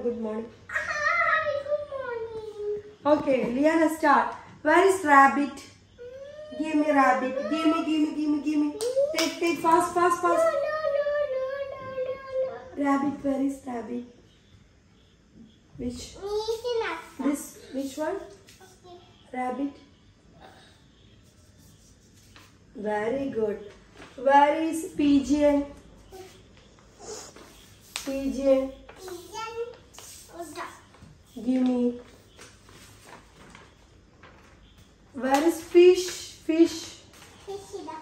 Good morning. Uh-huh, Hi, good morning. Okay, Liana, start. Where is rabbit? Give me rabbit. Give me, give me, give me, give me. Take, take, fast, fast, No, no, fast. no, no, no, no, Rabbit, where is rabbit? Which? no. This, which one? Okay. Rabbit. Very good. Where is? Pigeon. Pigeon. Uda. Give me. Where is fish? Fish. Fish ida.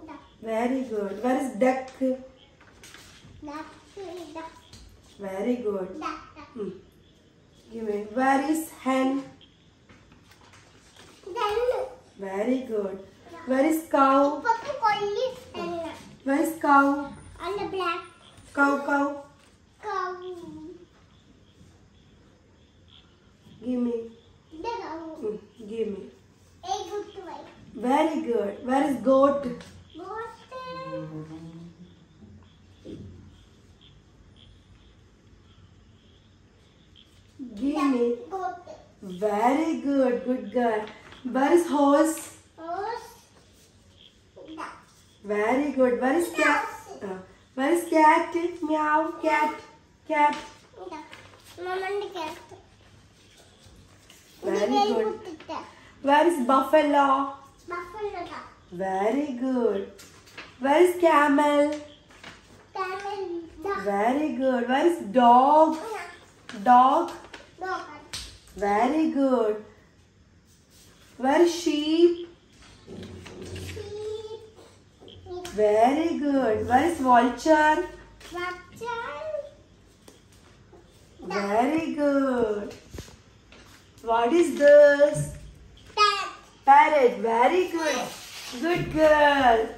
Uda. Very good. Where is duck? Duck ida. Very good. Duck, duck. Hmm. Give me. Where is hen? Then, Very good. Where is cow? Collie and Where is cow? on the black cow. cow. Give me. Give me. A good way. Very good. Where is goat? Give me. Very good. Good girl. Where is horse? Very good. Where is cat? Uh, where is cat? Meow. Cat. Cat. Mama cat. Very good. Where is buffalo? Buffalo. Very good. Where is camel? Camel. Very good. Where is dog? Oh, dog. Dog. Very good. Where is sheep? Sheep. Very good. Where is vulture? Raptor. Very good. What is this? Parrot. Parrot. Very good. Good girl.